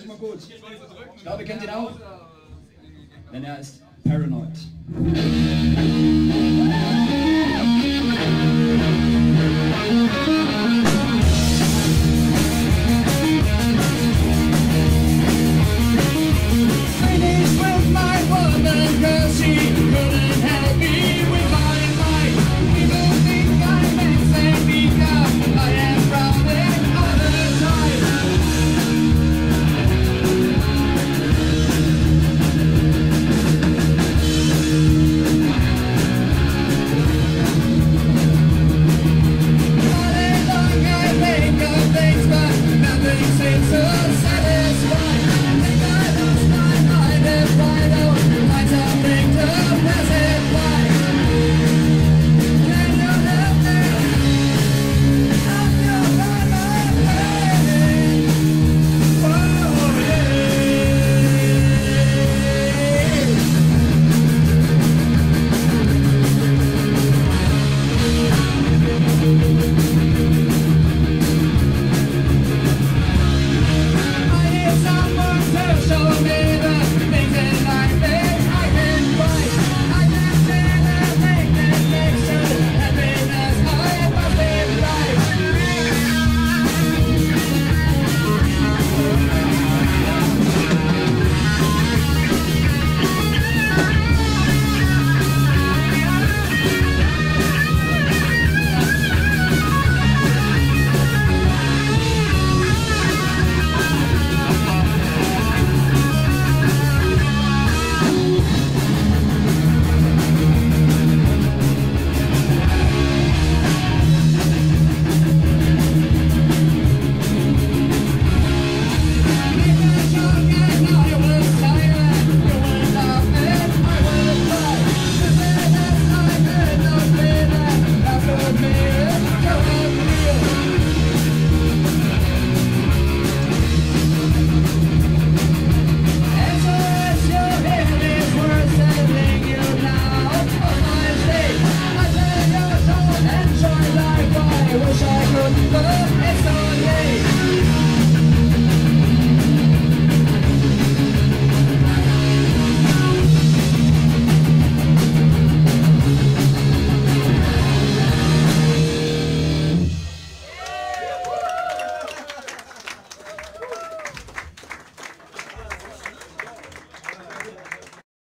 schon mal gut. Ich glaube, ihr kennt ihn auch. Denn er ist Paranoid.